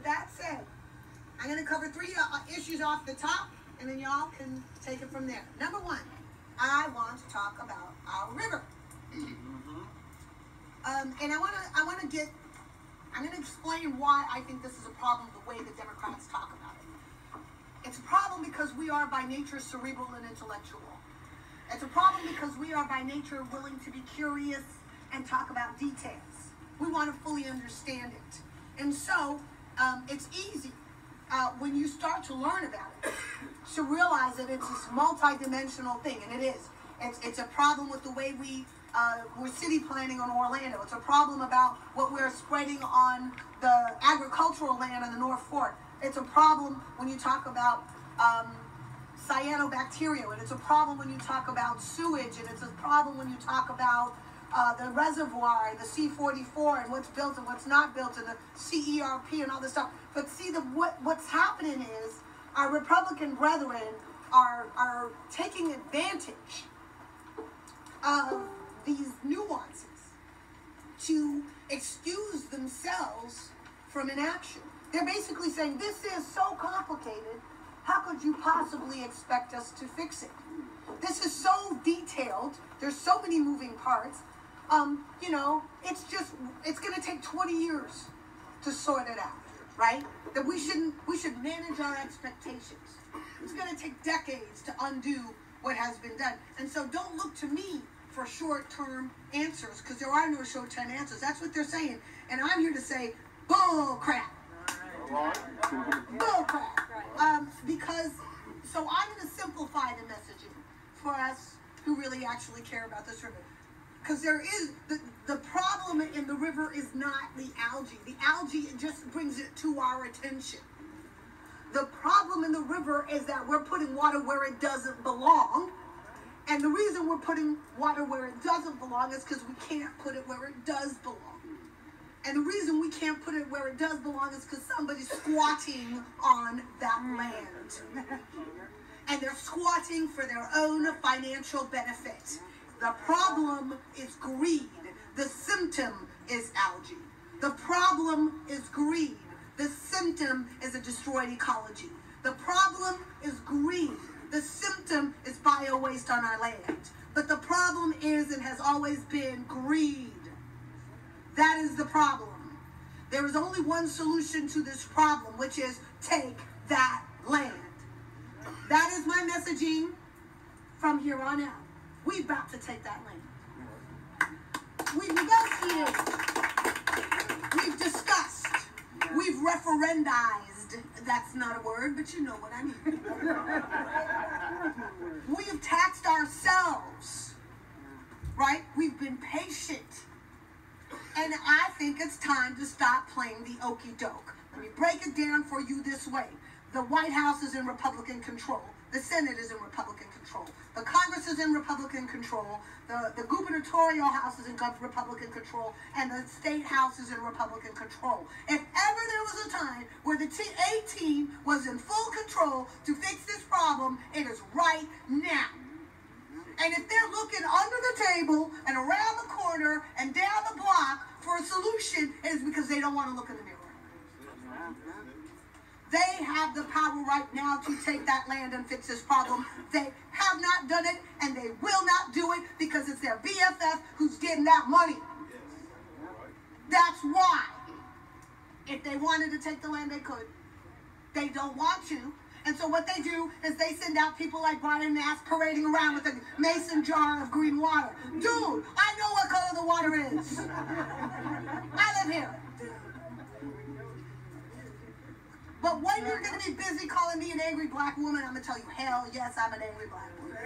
with that said, I'm going to cover three uh, issues off the top, and then y'all can take it from there. Number one, I want to talk about our river. Um, and I want to I want to get I'm going to explain why I think this is a problem the way the Democrats talk about it. It's a problem because we are by nature cerebral and intellectual. It's a problem because we are by nature willing to be curious and talk about details. We want to fully understand it. And so um, it's easy uh, when you start to learn about it to realize that it's this multi-dimensional thing, and it is. It's, it's a problem with the way we uh, we're city planning on Orlando. It's a problem about what we're spreading on the agricultural land in the North Fork. It's a problem when you talk about um, cyanobacteria, and it's a problem when you talk about sewage, and it's a problem when you talk about uh, the reservoir, the C44, and what's built and what's not built, and the CERP and all this stuff. But see, the what what's happening is our Republican brethren are are taking advantage of these nuances to excuse themselves from inaction. They're basically saying, this is so complicated, how could you possibly expect us to fix it? This is so detailed, there's so many moving parts. Um, you know, it's just, it's going to take 20 years to sort it out, right? That we shouldn't, we should manage our expectations. It's going to take decades to undo what has been done. And so don't look to me for short-term answers because there are no short-term answers. That's what they're saying. And I'm here to say, bull crap. Bull crap. Um, because, so I'm going to simplify the messaging for us who really actually care about this river. Because there is, the, the problem in the river is not the algae. The algae just brings it to our attention. The problem in the river is that we're putting water where it doesn't belong and the reason we're putting water where it doesn't belong is because we can't put it where it does belong. And the reason we can't put it where it does belong is because somebody's squatting on that land. and they're squatting for their own financial benefit. The problem is greed. The symptom is algae. The problem is greed. The symptom is a destroyed ecology. The problem is greed. The symptom is bio waste on our land. But the problem is and has always been greed. That is the problem. There is only one solution to this problem, which is take that land. That is my messaging from here on out. We've got to take that land. We've negotiated. We've discussed. We've referendized that's not a word, but you know what I mean. We've taxed ourselves, right? We've been patient. And I think it's time to stop playing the okey doke. Let me break it down for you this way. The White House is in Republican control. The Senate is in Republican control. The Congress is in Republican control. The, the gubernatorial house is in Republican control. And the state house is in Republican control. If ever there was a time where the T- A team was in full control to fix this problem, it is right now. And if they're looking under the table and around the corner and down the block for a solution, it is because they don't want to look in the mirror. They have the power right now to take that land and fix this problem. They have not done it, and they will not do it because it's their BFF who's getting that money. That's why. If they wanted to take the land, they could. They don't want to. And so what they do is they send out people like Brian Mast parading around with a mason jar of green water. Dude, I know what color the water is. You're going to be busy calling me an angry black woman, I'm going to tell you, hell yes, I'm an angry black woman.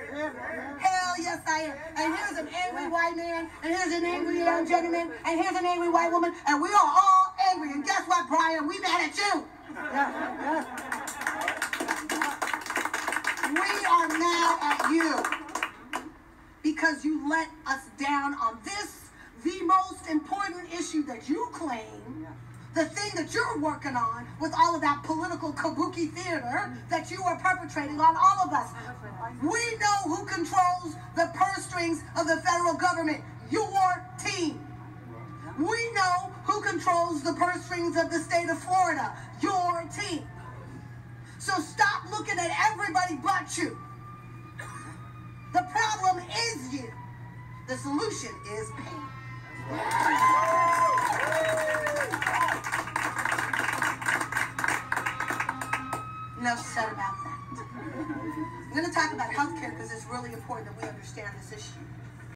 Hell yes, I am. And here's an angry white man, and here's an angry young gentleman, and here's an angry white woman, and we are all angry. And guess what, Brian? We mad at you. We are mad at you because you let us down on this, the most important issue that you claim the thing that you're working on with all of that political kabuki theater that you are perpetrating on all of us. We know who controls the purse strings of the federal government. Your team. We know Who controls the purse strings of the state of Florida? Your team. So stop looking at everybody but you. The problem is you. The solution is Pam. Said about that. I'm going to talk about healthcare because it's really important that we understand this issue.